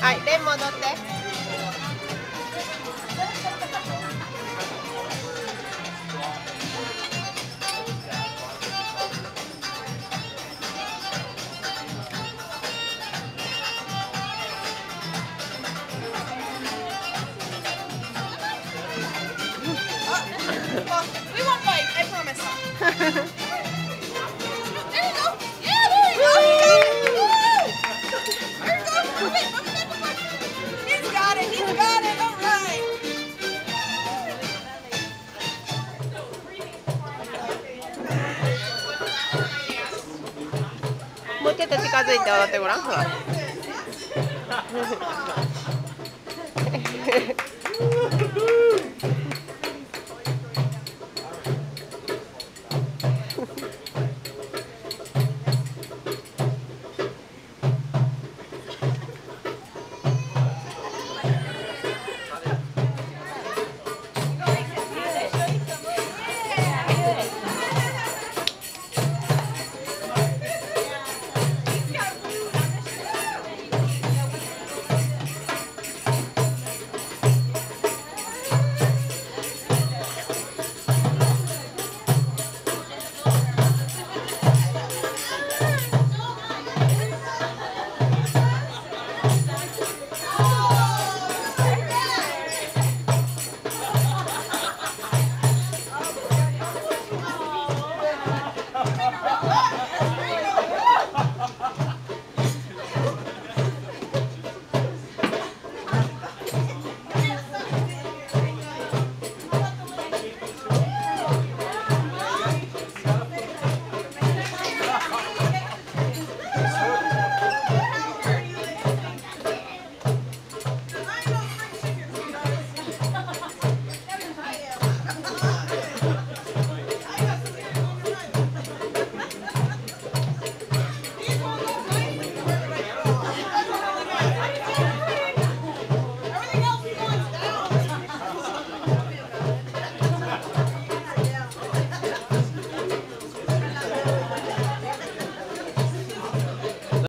はいレン戻って。うちょっと近づいて踊ってごらん。